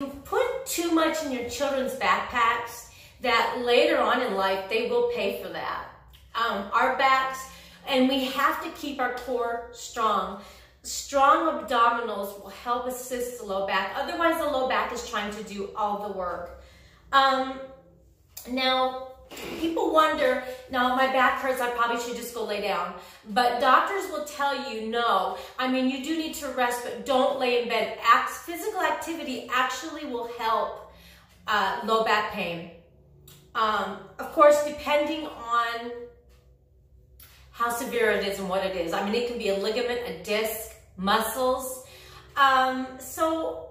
You put too much in your children's backpacks that later on in life, they will pay for that. Um, our backs, and we have to keep our core strong. Strong abdominals will help assist the low back. Otherwise, the low back is trying to do all the work. Um, now, people wonder, now my back hurts, I probably should just go lay down. But doctors will tell you no. I mean, you do need to rest, but don't lay in bed. Acts, physical activity actually will help uh, low back pain. Um, of course, depending on how severe it is and what it is. I mean, it can be a ligament, a disc, muscles. Um, so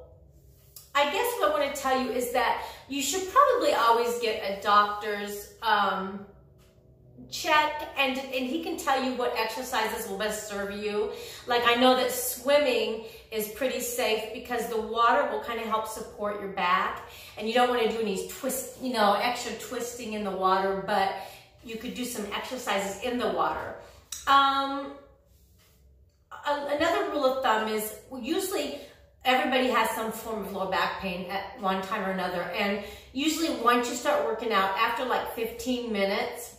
I guess what tell you is that you should probably always get a doctor's um, check and, and he can tell you what exercises will best serve you. Like I know that swimming is pretty safe because the water will kind of help support your back and you don't want to do any twist, you know, extra twisting in the water, but you could do some exercises in the water. Um, another rule of thumb is usually everybody has some form of lower back pain at one time or another. And usually once you start working out, after like 15 minutes,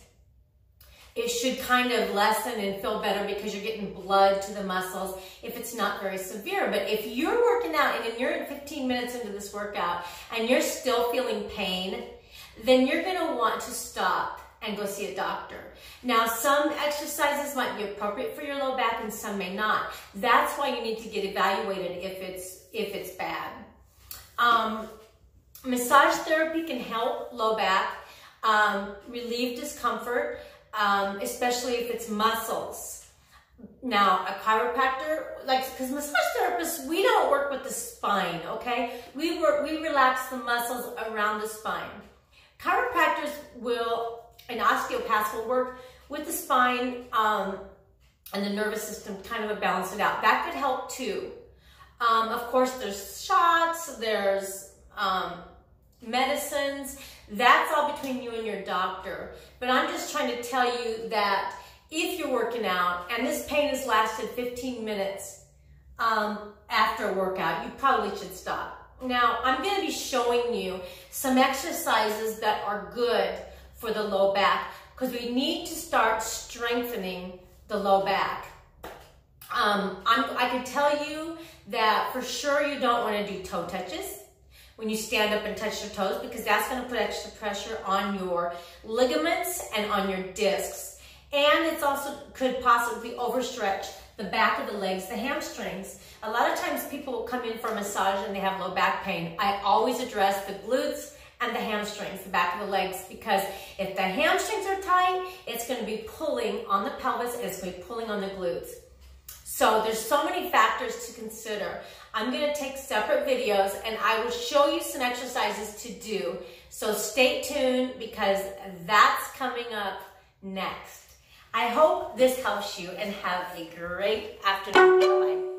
it should kind of lessen and feel better because you're getting blood to the muscles if it's not very severe. But if you're working out and you're 15 minutes into this workout and you're still feeling pain, then you're gonna want to stop and go see a doctor. Now, some exercises might be appropriate for your low back and some may not. That's why you need to get evaluated if it's, if it's bad. Um, massage therapy can help low back, um, relieve discomfort, um, especially if it's muscles. Now, a chiropractor, like, because massage therapists, we don't work with the spine, okay? We work, we relax the muscles around the spine. Chiropractors will, and osteopaths will work with the spine um, and the nervous system kind of balance it out. That could help too. Um, of course, there's shots, there's um, medicines. That's all between you and your doctor. But I'm just trying to tell you that if you're working out and this pain has lasted 15 minutes um, after a workout, you probably should stop. Now, I'm going to be showing you some exercises that are good for the low back because we need to start strengthening the low back. Um, i can tell you that for sure you don't want to do toe touches when you stand up and touch your toes because that's going to put extra pressure on your ligaments and on your discs. And it's also could possibly overstretch the back of the legs, the hamstrings. A lot of times people will come in for a massage and they have low back pain. I always address the glutes and the hamstrings, the back of the legs, because if the hamstrings are tight, it's gonna be pulling on the pelvis, it's gonna be pulling on the glutes. So there's so many factors to consider. I'm gonna take separate videos and I will show you some exercises to do. So stay tuned because that's coming up next. I hope this helps you and have a great afternoon. Bye.